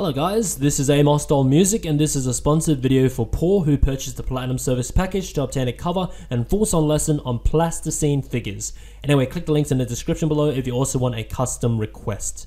Hello guys, this is Amosdoll Music and this is a sponsored video for Paul who purchased the Platinum Service package to obtain a cover and full song lesson on plasticine figures. Anyway, click the links in the description below if you also want a custom request.